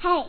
嘿